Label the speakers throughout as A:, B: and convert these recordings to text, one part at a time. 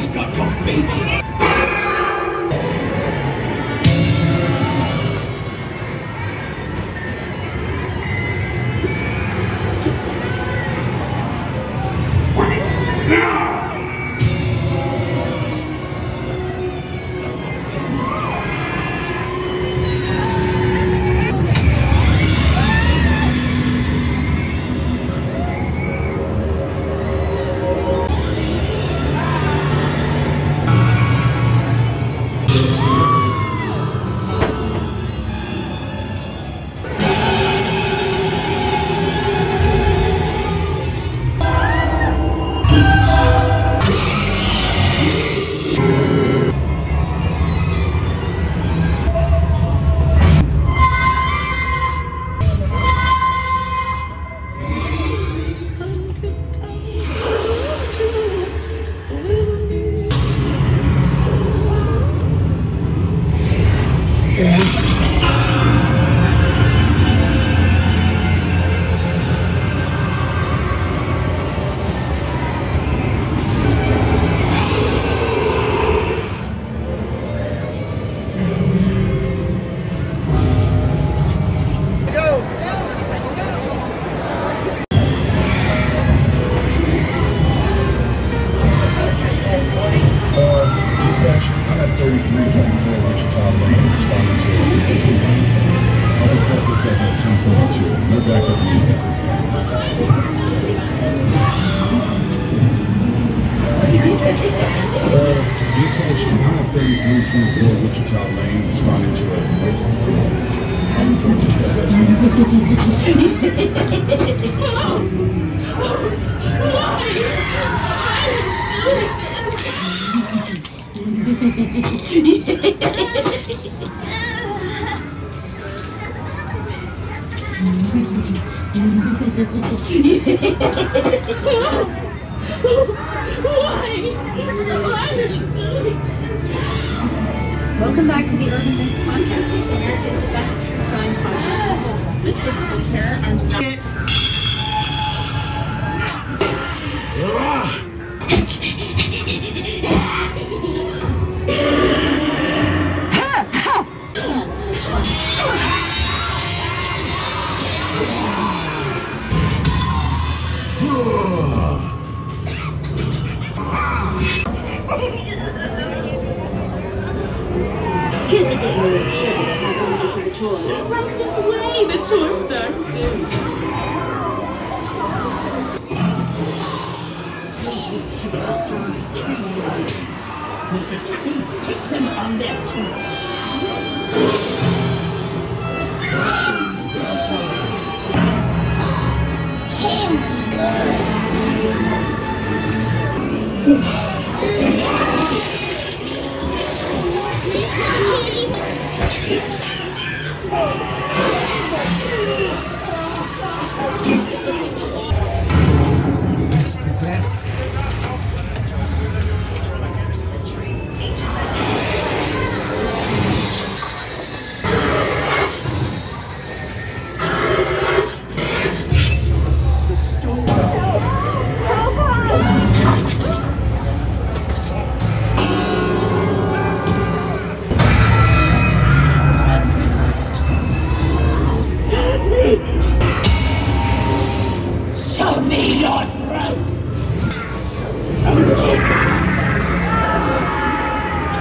A: He's got your baby. 3324 Wichita Lane, responding to a this as a 1042.
B: Welcome back to the Urban Mist Podcast, America's best true crime podcast. The truth and terror are not.
C: Kids are getting a little chore. Right this way, the chore starts soon. Mr. Tuppy, take them on their tour.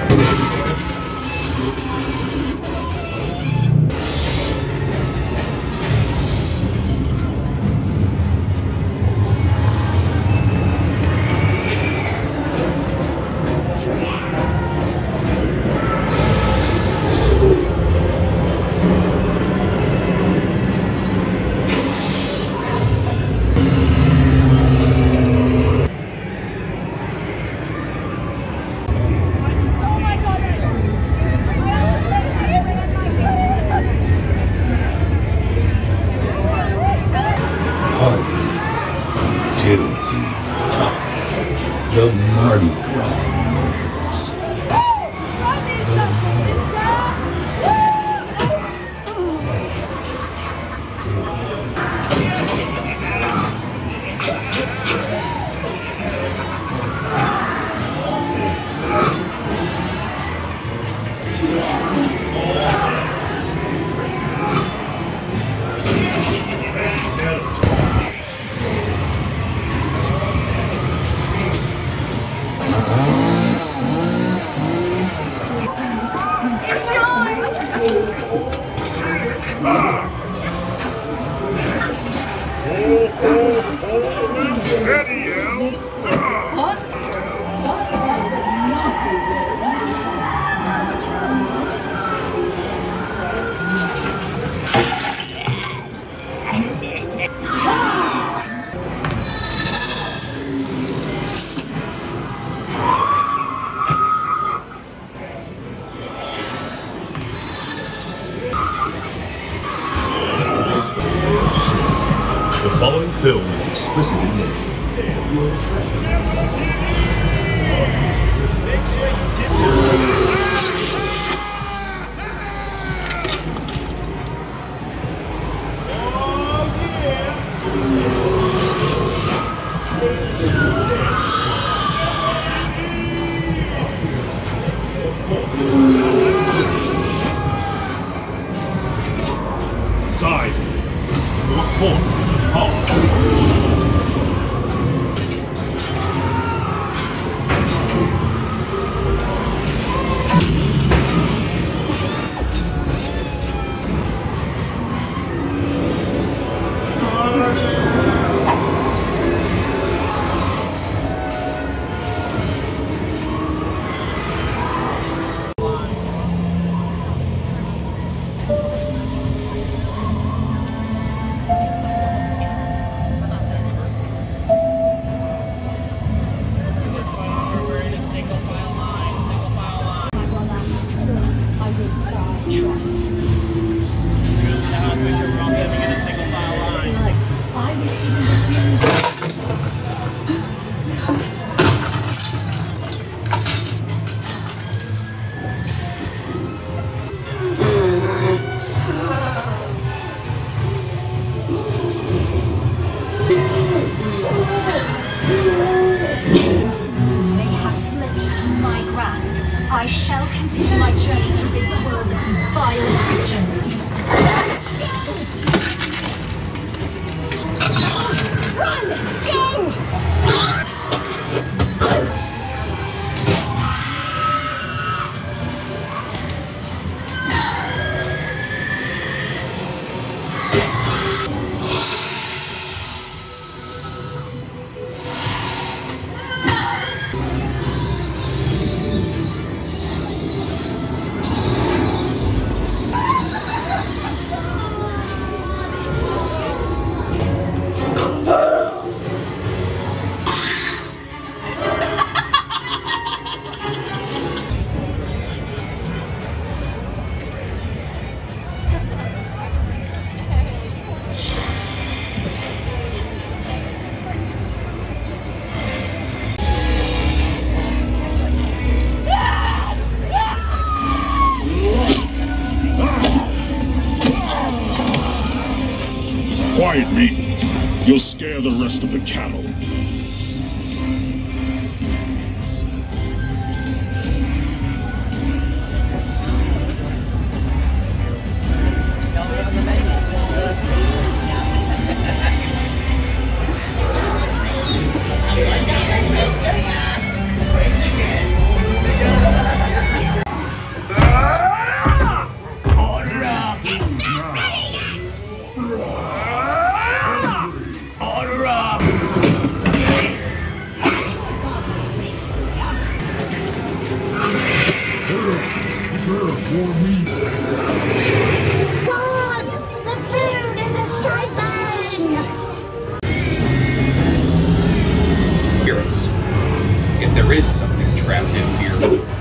A: To
D: following film is explicitly made.
B: try.
A: You'll scare the rest of the cattle.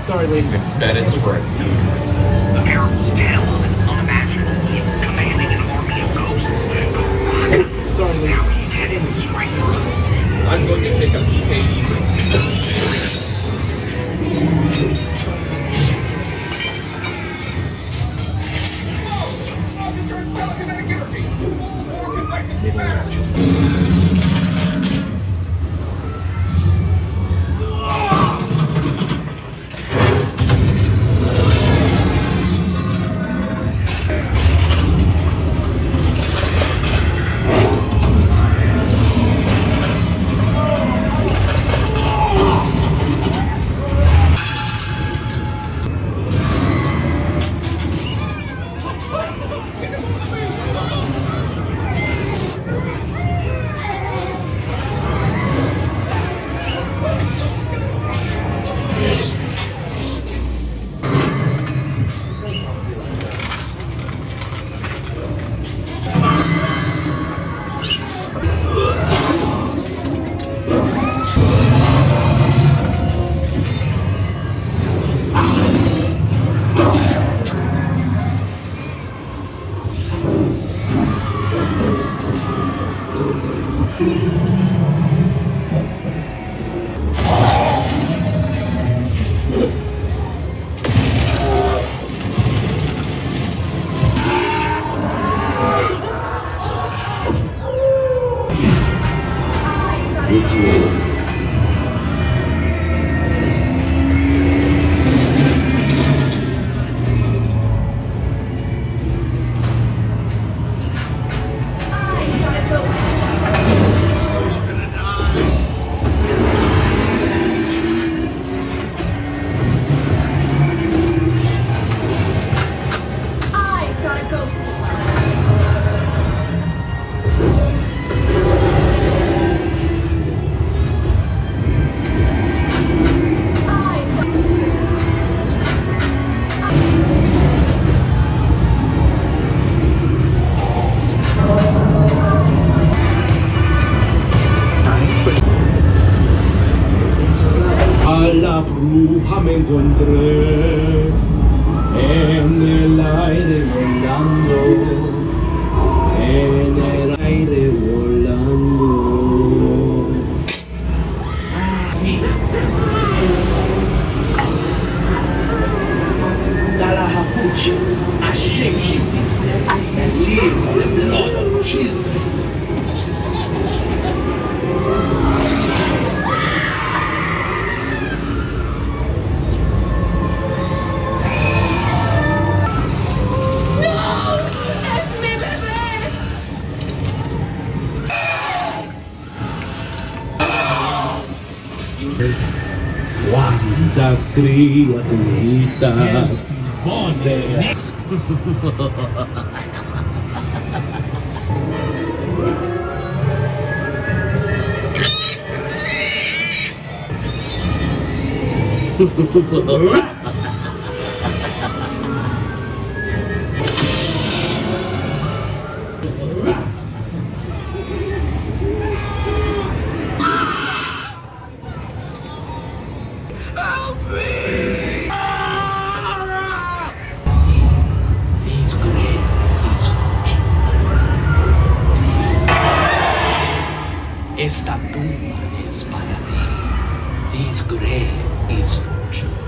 E: Sorry, lady.
F: I bet it's for a good reason.
G: A terrible tale of an unimaginable, commanding an army of ghosts.
E: Sorry, lady.
G: Now he's headed straight for us.
F: I'm going to take a PKE.
H: I've
E: me encontré ¿Cuántas criaturitas seas? that doom inspire me. His grave is fortune.